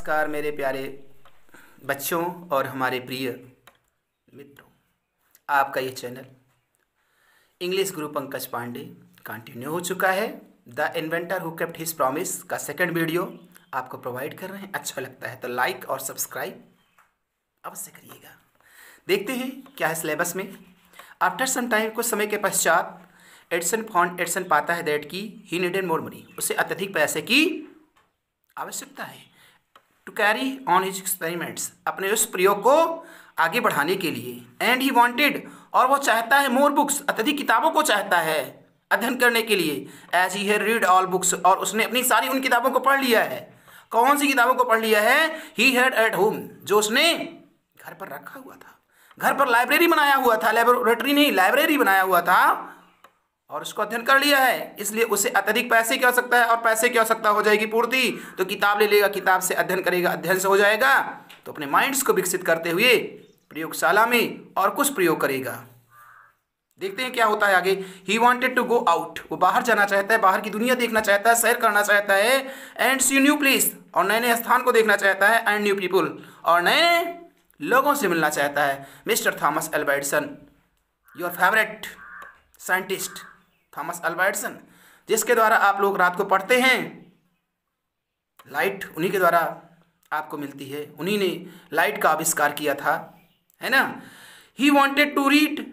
नमस्कार मेरे प्यारे बच्चों और हमारे प्रिय मित्रों, आपका ये चैनल इंग्लिश गुरु पंकज पांडे कंटिन्यू हो चुका है। The inventor who kept his promise का सेकंड वीडियो आपको प्रोवाइड कर रहे हैं। अच्छा लगता है तो लाइक और सब्सक्राइब अवश्य करिएगा। देखते हैं क्या है सिलेबस में। आफ्टर सम टाइम कुछ समय के पश्चात एडसन फॉन्ट एडसन पाता है दैट की ही नीडेड मोर मनी उसे अत्यधिक पैसे की आवश्यकता है। To carry on his experiments अपने उस प्रयोग को आगे बढ़ाने के लिए। एंड ही वांटेड और वो चाहता है मोर बुक्स अत्यधिक किताबों को चाहता है अध्ययन करने के लिए। As he had read all books और उसने अपनी सारी उन किताबों को पढ़ लिया है। कौन सी किताबों को पढ़ लिया है? ही हैड एट होम जो उसने घर पर रखा हुआ था। घर पर लाइब्रेरी बनाया हुआ था लेबोरेटरी नहीं लाइब्रेरी बनाया हुआ था। और उसको अध्ययन कर लिया है, इसलिए उसे अत्यधिक पैसे की आवश्यकता है और पैसे की आवश्यकता हो जाएगी पूर्ति। तो किताब ले लेगा, किताब से अध्ययन करेगा, अध्ययन से हो जाएगा। तो अपने माइंड्स को विकसित करते हुए प्रयोगशाला में और कुछ प्रयोग करेगा। देखते हैं क्या होता है आगे। He wanted to go out वो बाहर जाना चाहता है, बाहर की दुनिया देखना चाहता है, सैर करना चाहता है। एंड सी न्यू प्लेस और नए नए स्थान को देखना चाहता है एंड न्यू पीपुल और नए लोगों से मिलना चाहता है। Mister Thomas Alva Edison your favourite scientist Thomas Alva Edison जिसके द्वारा आप लोग रात को पढ़ते हैं। लाइट उन्हीं के द्वारा आपको मिलती है। उन्हीं ने लाइट का आविष्कार किया था है ना? He wanted to read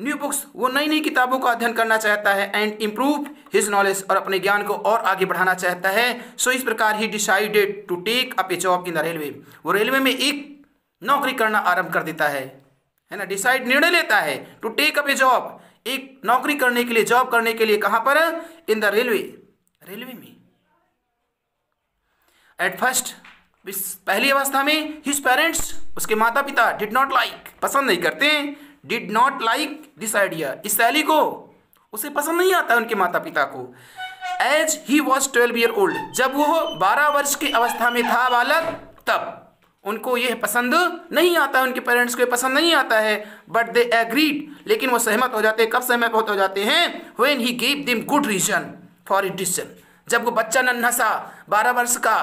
new books वो नई नई किताबों का अध्ययन करना चाहता है एंड इम्प्रूव हिज नॉलेज और अपने ज्ञान को और आगे बढ़ाना चाहता है। सो so, इस प्रकार he decided to take up a job in the railway वो रेलवे में एक नौकरी करना आरंभ कर देता है है ना? डिसाइड निर्णय लेता है to take up a job एक नौकरी करने के लिए जॉब करने के लिए कहाँ पर? इन द रेलवे रेलवे में. एट फ़र्स्ट पहली अवस्था में हिज पेरेंट्स उसके माता पिता डिड नॉट लाइक पसंद नहीं करते did not like this idea इस शैली को, उसे पसंद नहीं आता उनके माता पिता को। As he was twelve year old जब वो बारह वर्ष की अवस्था में था बालक, तब उनको यह पसंद नहीं आता है उनके पेरेंट्स को पसंद नहीं आता है बट दे एग्रीड लेकिन वो सहमत हो जाते हैं। कब सहमत हो जाते हैं? When he gave them good reason for decision जब वो बच्चा नन्हा सा बारह वर्ष का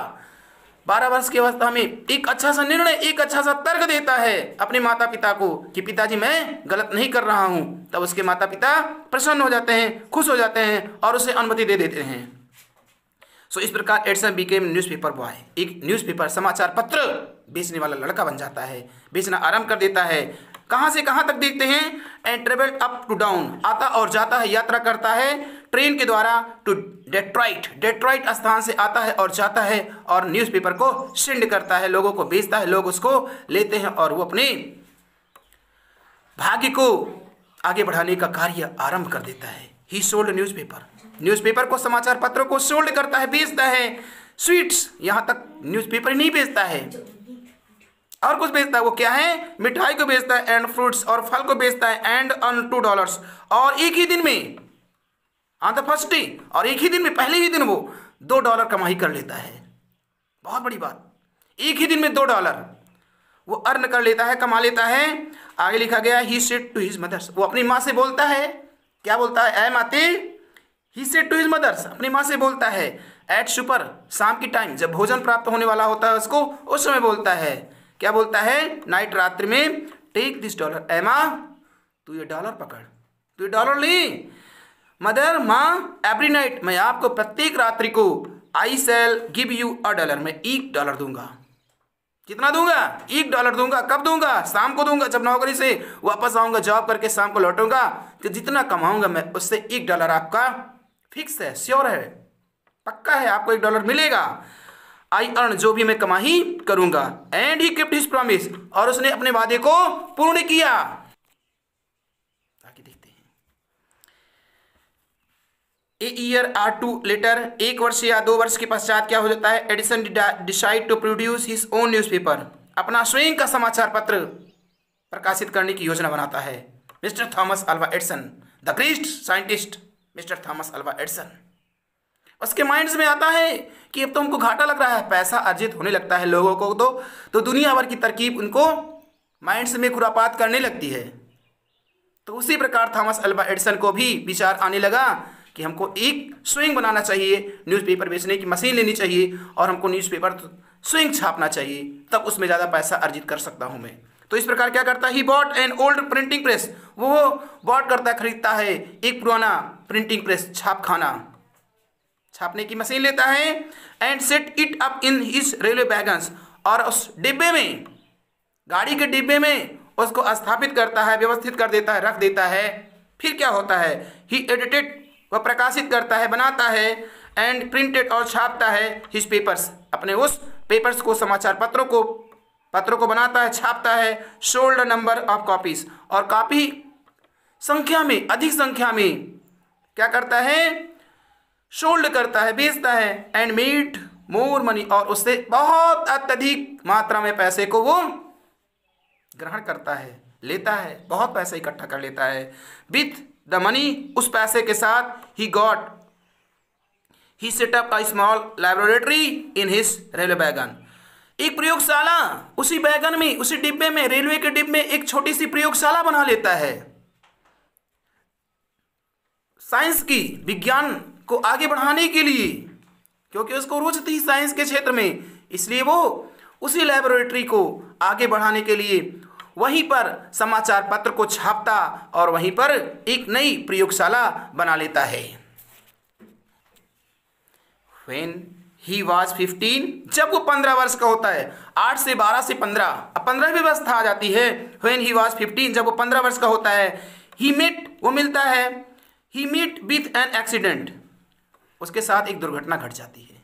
बारह वर्ष की अवस्था में एक अच्छा सा निर्णय एक अच्छा सा तर्क देता है अपने माता पिता को कि पिताजी मैं गलत नहीं कर रहा हूँ। तब उसके माता पिता प्रसन्न हो जाते हैं खुश हो जाते हैं और उसे अनुमति दे देते हैं। सो so, इस प्रकार एडसन बीकेम न्यूज़पेपर बॉय एक न्यूज़पेपर समाचार पत्र। बेचने वाला लड़का बन जाता है, बेचना आरंभ कर देता है। कहाँ से कहाँ तक देखते हैं? And travel up to down आता और जाता है, यात्रा करता है, ट्रेन के द्वारा टू डेट्राइट डेट्राइट स्थान से आता है और जाता है और न्यूज़पेपर को सेंड करता है, लोगों को बेचता है, लोग उसको लेते हैं और वो अपने भाग्य को आगे बढ़ाने का कार्य आरंभ कर देता है। ही सोल्ड न्यूज़पेपर न्यूज़पेपर को समाचार पत्रों को सोल्ड करता है, बेचता है। स्वीट्स यहाँ तक न्यूज़पेपर नहीं बेचता है। और कुछ बेचता है, वो क्या है? मिठाई को बेचता है एंड फ्रूट्स और फल को बेचता है एंड ऑन टू डॉलर्स और एक ही दिन में ऑन द फ़र्स्ट डे और एक ही दिन में, पहले ही दिन वो दो डॉलर कमाई कर लेता है। बहुत बड़ी बात। एक ही दिन में दो डॉलर वो अर्न कर लेता है, कमा लेता है। आगे लिखा गया he said to his mothers वो अपनी माँ से बोलता है। क्या बोलता है? ऐ माते he said to his mothers अपनी माँ से बोलता है। एट सुपर, शाम की टाइम जब भोजन प्राप्त होने वाला होता है उसको, उस समय बोलता है। क्या बोलता है? नाइट रात्रि में टेक दिस डॉलर एमा, तू ये डॉलर पकड़। तू ये डॉलर ली। मदर, माँ एवरी नाइट मैं आपको प्रत्येक रात्रि को I shall give you a dollar मैं एक डॉलर दूँगा। कितना दूँगा? एक डॉलर दूँगा। कब दूँगा? शाम को दूँगा जब नौकरी से वापस आऊँगा जॉब करके शाम को लौटूँगा। तो जितना कमाऊँगा मैं उससे एक डॉलर आपका फिक्स है श्योर है। पक्का है, आपको एक डॉलर मिलेगा। आई अर्न जो भी मैं कमाई करूँगा। And he kept his promise और उसने अपने वादे को पूर्ण किया। A year or two later एक वर्ष या दो वर्ष के पश्चात क्या हो जाता है? Edison decide to produce his own newspaper अपना स्वयं का समाचार पत्र प्रकाशित करने की योजना बनाता है। Mister Thomas Alva Edison. The great scientist, mister Thomas Alva Edison. उसके माइंड्स में आता है कि अब तो हमको घाटा लग रहा है, पैसा अर्जित होने लगता है लोगों को तो तो दुनिया भर की तरकीब उनको माइंड्स में खुरापात करने लगती है। तो उसी प्रकार थॉमस अल्बा एडिसन को भी विचार आने लगा कि हमको एक स्विंग बनाना चाहिए न्यूज़पेपर बेचने की मशीन लेनी चाहिए और हमको न्यूज़पेपर स्विंग छापना चाहिए, तब उसमें ज़्यादा पैसा अर्जित कर सकता हूँ मैं। तो इस प्रकार क्या करता है? He bought an old printing press वो बॉट करता है, खरीदता है एक पुराना प्रिंटिंग प्रेस छाप खाना छापने की मशीन लेता है and set it up in his railway wagons और उस डिब्बे में, गाड़ी के डिब्बे में उसको स्थापित करता है, व्यवस्थित कर देता है, रख देता है। फिर क्या होता है? ही एडिटेड वह प्रकाशित करता है, बनाता है एंड प्रिंटेड और छापता है हिज पेपर्स अपने उस पेपर्स को, समाचार पत्रों को पत्रों को बनाता है, छापता है शोल्ड नंबर ऑफ़ कॉपीज और काफ़ी संख्या में, अधिक संख्या में क्या करता है? सोल्ड करता है, बेचता है एंड मेड मोर मनी और उससे बहुत अत्यधिक मात्रा में पैसे को वो ग्रहण करता है, लेता है, बहुत पैसे इकट्ठा कर लेता है। विथ द मनी उस पैसे के साथ he got he set up a small laboratory in his railway wagon एक प्रयोगशाला उसी बैगन में, उसी डिब्बे में रेलवे के डिब्बे में एक छोटी सी प्रयोगशाला बना लेता है। साइंस की, विज्ञान को आगे बढ़ाने के लिए, क्योंकि उसको रुचि थी साइंस के क्षेत्र में, इसलिए वो उसी लेबोरेटरी को आगे बढ़ाने के लिए, वहीं पर समाचार पत्र को छापता और वहीं पर एक नई प्रयोगशाला बना लेता है। वेन ही वॉज़ फिफ्टीन जब वो पंद्रह वर्ष का होता है, आठ से बारह से पंद्रह, अब पंद्रह भी व्यवस्था आ जाती है वेन ही वॉज़ फिफ्टीन जब वो पंद्रह वर्ष का होता है ही मेट वो मिलता है he meet with an accident उसके साथ एक दुर्घटना घट जाती है।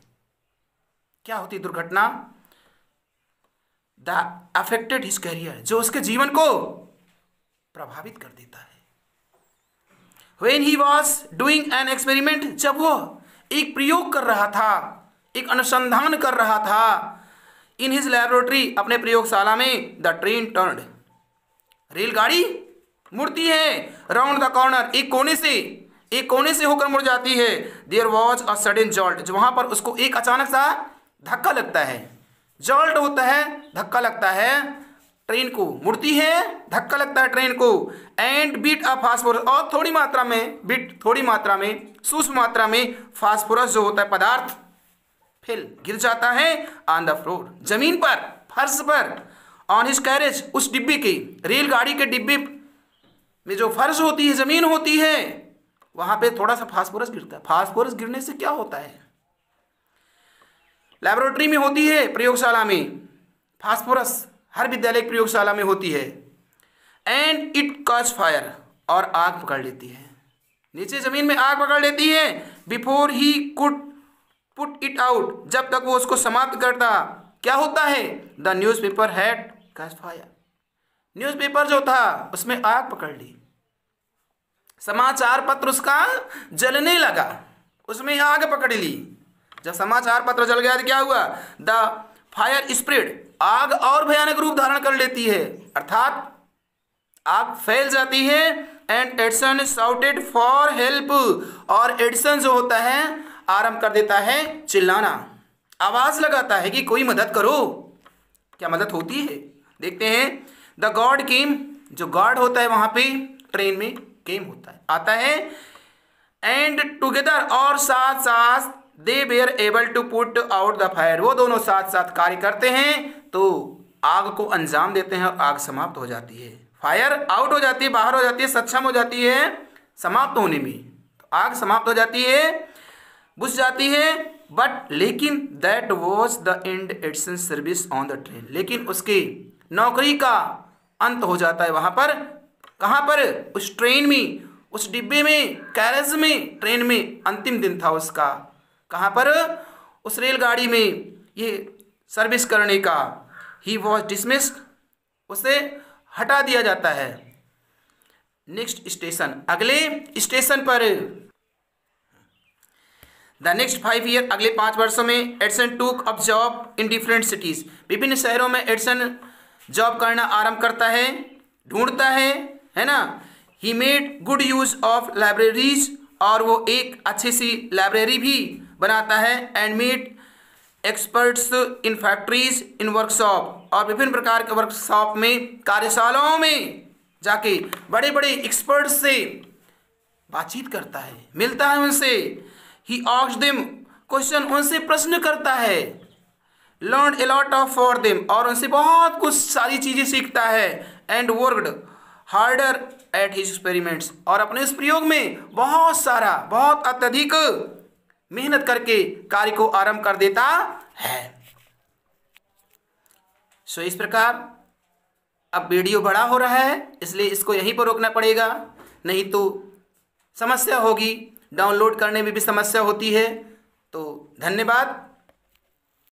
क्या होती दुर्घटना? द अफेक्टेड हिज करियर, जो उसके जीवन को प्रभावित कर देता है। When he was doing an experiment जब वो एक प्रयोग कर रहा था, एक अनुसंधान कर रहा था इन हिज लेबोरेटरी अपने प्रयोगशाला में द ट्रेन टर्न रेलगाड़ी मुड़ती है राउंड द कॉर्नर एक कोने से एक कोने से होकर मुड़ जाती है। There was a sudden jolt जो वहाँ पर उसको एक अचानक सा धक्का लगता है। जॉल्ट होता है, धक्का लगता है। ट्रेन को मुड़ती है, धक्का लगता है ट्रेन को। एंड बीट अ फास्फोरस और थोड़ी मात्रा में बीट थोड़ी मात्रा में, सूक्ष्म मात्रा में फास्फोरस जो होता है, पदार्थ फिर गिर जाता है ऑन द फ्लोर ज़मीन पर, फर्श पर। ऑन हिज कैरेज उस डिब्बे के, रेलगाड़ी के डिब्बे में जो फर्श होती है, ज़मीन होती है वहाँ पे थोड़ा सा फास्फोरस गिरता है। फास्फोरस गिरने से क्या होता है? लेबोरेटरी में होती है प्रयोगशाला में। फास्फोरस हर विद्यालय की प्रयोगशाला में होती है। एंड इट कॉज फायर और आग पकड़ लेती है। नीचे ज़मीन में आग पकड़ लेती है। Before he could put it out जब तक वो उसको समाप्त करता, क्या होता है? The news paper had caught fire newspaper जो था, उसमें आग पकड़ ली। समाचार पत्र उसका जलने लगा। उसमें आग पकड़ ली। जब समाचार पत्र जल गया तो क्या हुआ? The fire spread. आग और भयानक रूप धारण कर लेती है। अर्थात आग फैल जाती है and Edison shouted for help और एडसन जो होता है, आरंभ कर देता है चिल्लाना। आवाज़ लगाता है कि कोई मदद करो। क्या मदद होती है? देखते हैं। The guard came. जो गॉड होता है वहाँ पे ट्रेन में। केम होता है। आता है एंड टुगेदर और साथ साथ they were able to put out the fire वो दोनों साथ साथ कार्य करते हैं तो आग को अंजाम देते हैं और आग समाप्त हो जाती है। फायर आउट हो जाती है, बाहर हो जाती है, सक्षम हो जाती है, समाप्त होने में। तो आग समाप्त हो जाती है बुझ जाती है बट लेकिन that was the end Edison service on the train लेकिन उसकी नौकरी का अंत हो जाता है वहाँ पर। कहाँ पर? उस ट्रेन में, उस डिब्बे में कैरेज में ट्रेन में अंतिम दिन था उसका। कहाँ पर? उस रेलगाड़ी में, ये सर्विस करने का। ही वॉज़ डिसमिस्ड उसे हटा दिया जाता है। नेक्स्ट स्टेशन अगले स्टेशन पर। द नेक्स्ट फाइव ईयर अगले पाँच वर्षों में Edison took up job in different cities विभिन्न शहरों में एडसन जॉब करना आरंभ करता है, ढूंढता है। है ना? He made good use of libraries और वो एक अच्छी सी लाइब्रेरी भी बनाता है and made experts in factories in workshop और विभिन्न प्रकार के वर्कशॉप में, कार्यशालाओं में जाके बड़े बड़े एक्सपर्ट्स से बातचीत करता है, मिलता है उनसे। ही ऑक्स देम क्वेश्चन उनसे प्रश्न करता है। Learn a lot of for them और उनसे बहुत कुछ सारी चीज़ें सीखता है and worked harder at his experiments और अपने इस प्रयोग में बहुत सारा, बहुत अत्यधिक मेहनत करके कार्य को आरंभ कर देता है। सो इस प्रकार अब वीडियो बड़ा हो रहा है, इसलिए इसको यहीं पर रोकना पड़ेगा, नहीं तो समस्या होगी। डाउनलोड करने में भी समस्या होती है। तो धन्यवाद।